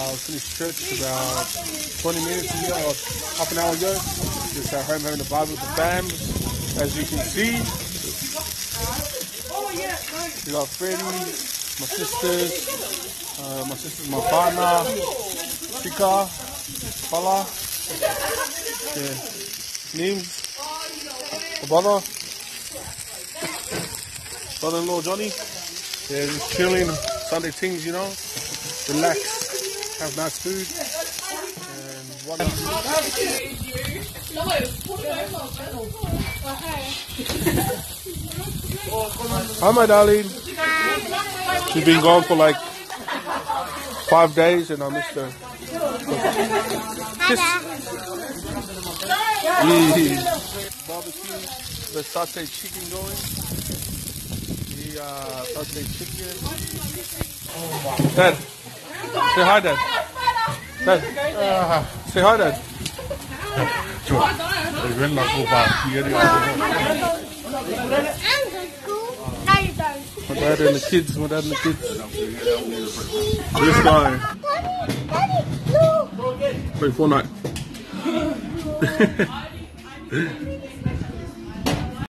Uh, finished church about 20 minutes ago, or half an hour ago. Just at home having the Bible with the fam, as you can see. We got Freddie, my sisters, uh, my sisters, my partner, Chika, Fala, yeah, Nims, my brother, brother-in-law Johnny. Yeah, just chilling, Sunday things, you know. Relax, have nice food, and what Hi, my darling. She's been gone for like five days, and I missed her. Barbecue, the satay chicken going. The uh, satay chicken. Dad, say hi, Dad. Dad, uh, say hi, Dad. No, you don't. My dad and the kids. My dad and the kids. This guy. Daddy, no. Play Fortnite.